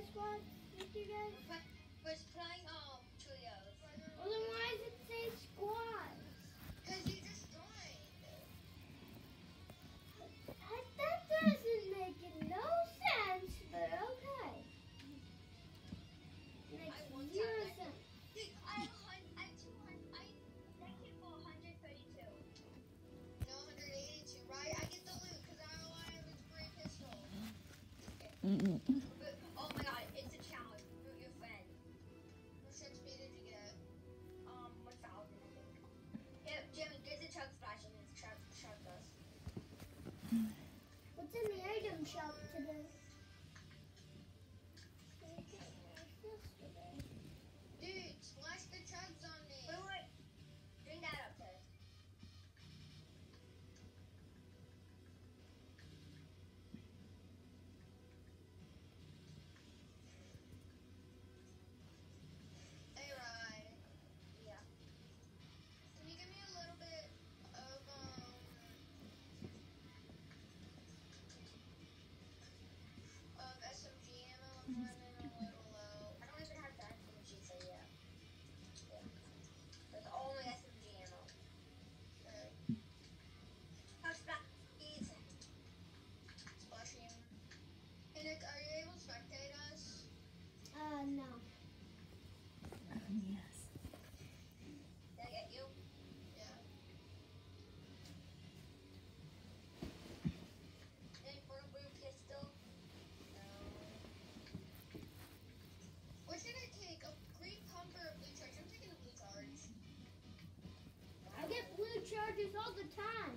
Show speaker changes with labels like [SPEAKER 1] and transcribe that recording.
[SPEAKER 1] First you guys,
[SPEAKER 2] But was flying all to.
[SPEAKER 3] Well, then why does it
[SPEAKER 1] say squad?
[SPEAKER 3] Because you destroyed.
[SPEAKER 1] I, that doesn't make no sense, but okay. Makes. I,
[SPEAKER 2] I, 132.
[SPEAKER 3] No, 182, right? I get the loot because I want to pistol.
[SPEAKER 2] Mm-mm. Bu
[SPEAKER 1] da niye yumuşattı? Time.